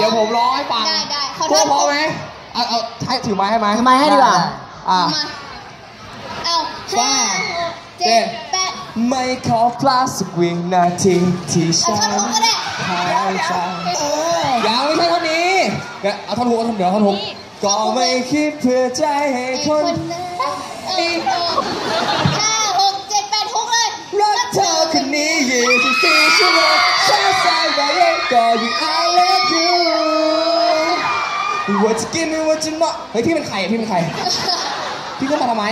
เดี๋ยวผมร้องให้ฟังได้ได้ขอโทตัวษพอไหมเอาเอาให้ถือไม้ให้ไหมถือไม้ให้ดีกว่า อะ มาเอาห้าห้าหกเจ็เจ็ดดแปด ไม่ขอพลาดสักวินาทีที่เอาฉัท่อนนฮุกก็ได้ หายใจยังไม่ใช่ท่อนนี้เดี๋ยวเอาท่อนฮุกเอาท่อนเดี๋ยวท่อนฮุกก็ไม่คิดเพื่อใจให้ไอ้คคนนนั้นเออเออห้าหกเจ็ดแปดฮุกเลยรักเธอคนนี้24ชั่วโมงเช้าสายบ่ายเย็นก็ยัง I love you ว่าจะกินไม่ว่าจะมาเฮ้ยพี่เป็นใครอะพี่เป็นใคร พี่ขึ้นมาทำไม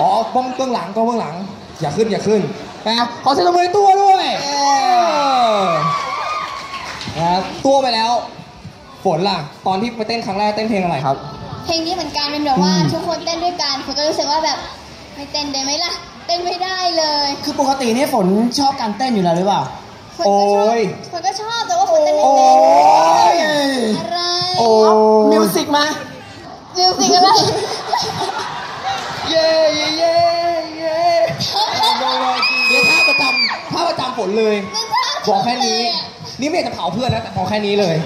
อ๋อบ้องเบื้องหลังก็เบื้องหลัง อย่าขึ้นอย่าขึ้นนะครับขอเสียงปรบมือให้ตัวด้วยเออนะครับตัวไปแล้ว ฝนล่ะ ตอนที่ไปเต้นครั้งแรกเต้นเพลงอะไรครับ เพลงนี้เหมือนกันเป็นแบบว่าอืม ทุกคนเต้นด้วยกันผมก็รู้สึกว่าแบบไม่เต้นได้ไหมล่ะ เต้นไม่ได้เลยคือปกตินี่ฝนชอบการเต้นอยู่แล้วหรือเปล่า คนก็ชโอ้อบย คนก็ชอบแต่ว่าคนเต้นไม่โอ้เป็นยอะไร โอ้มิวสิกมามิวสิกอะไรเย้เย้เย้เย้เดี๋ยวท่าประจำท่าประจำฝนเลย บอกแค่นี้ นี่ไม่อยากจะเผาเพื่อนนะแต่พอแค่นี้เลย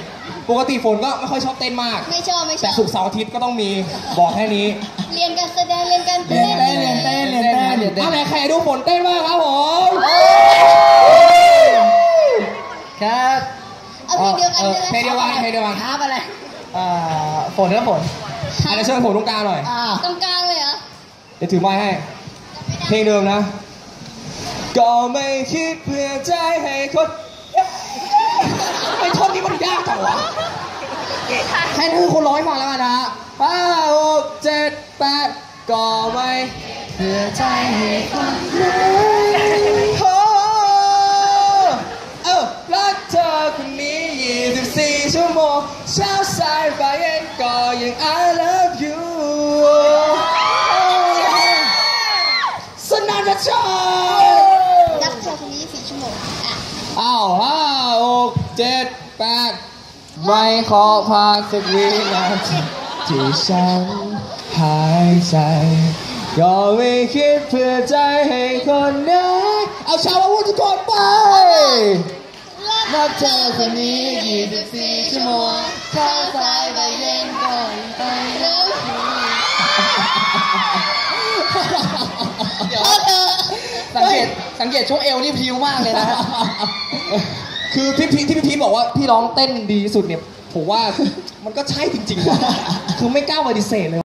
ปกติฝนก็ไม่ค่อยชอบเต้นมาก ไม่ชอบไม่ชแต่อบศุกร์เสาร์อาทิตย์ก็ต้องมี บอกแค่นี้ เรียนการแสดงเรียนการเต้นเรียนเต้นเรียนเต้นเรียนเต้นเรียนเต้นอะไรใครดูฝนเต้นบ้างครับผม เอาเพลงเดียวกันเออเลยเพลงเดียวกันเพลงเดียวกันครับอะไรอ่าฝนนะฝนอาจจะเชิญผมตรงกลางหน่อยอ่าตรงกลางเลยเหรอเดี๋ยวถือไม้ให้ เพลงเดิมนะ ก็ไม่คิดเพื่อใจให้คนไอ้ท่อนนี้มันยากจังวะให้คือคนร้อยฟังแล้วกันนะห้าหกเจ็ดแปดก็ไม่เพื่อใจให้คน 24ชั่วโมงเช้าสายบ่ายเย็นก็ยัง I love you สนันชอรักเธอคนนี้สี่ชั่วโมงอะอ้าวห้าหกเจ็ดแปดไม่ขอพักสักวินาทีที่ฉันหายใจ ก็ไม่คิดเพื่อใจให้คนนั้นเอาชาวอาวุธทุกคนไป รักเธอคนนี้ 24 ชั่วโมงเช้าสายบ่ายเย็นก่อนไปเลิกเดี๋ยวเธอสังเกตสังเกตช่วงเอวนี่พริ้วมากเลยนะฮะคือที่พี่ที่พี่พีชบอกว่าพี่ร้องเต้นดีสุดเนี่ยผมว่ามันก็ใช่จริงๆว่ะคือไม่กล้าปฏิเสธเลย